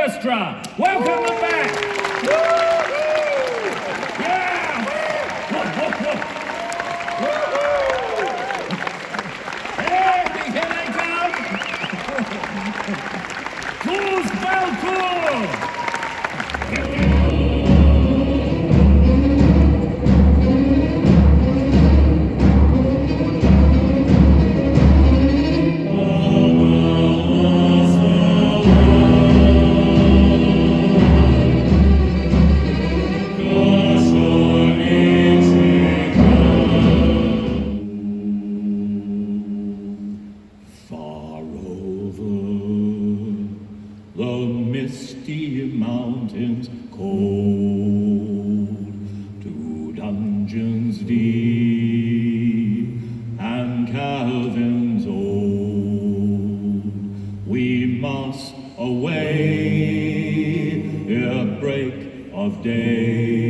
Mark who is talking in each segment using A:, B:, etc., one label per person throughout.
A: Orchestra. Welcome back.
B: Of day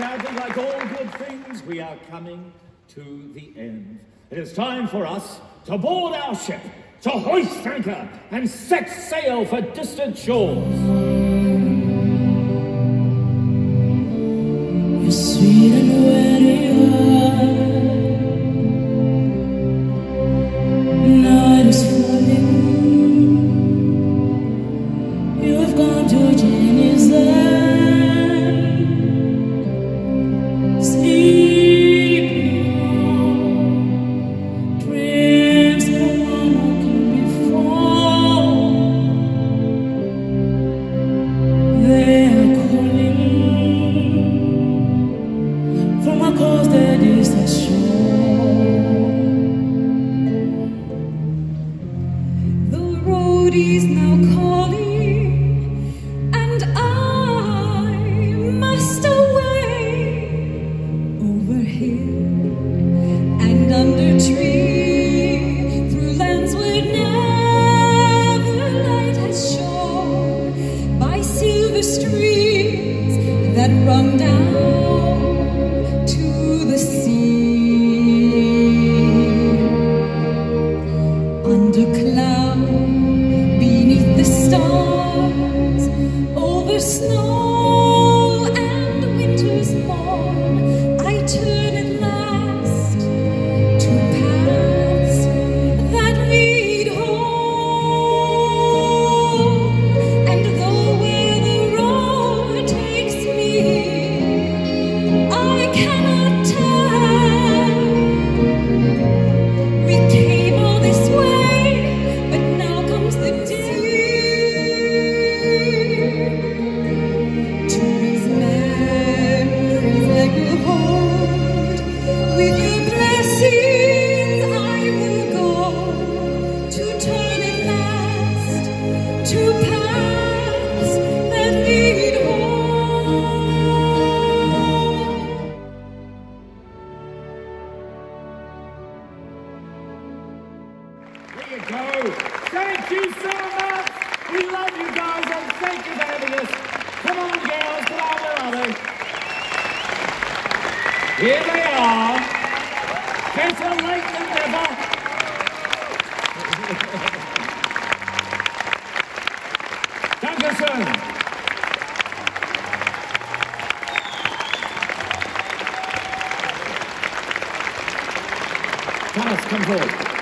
C: sadly, like all good things, we are coming to the end. It is time for us to board our ship, to hoist anchor, and set sail for distant shores. різна. Dankeschön. Thomas, komm hoch.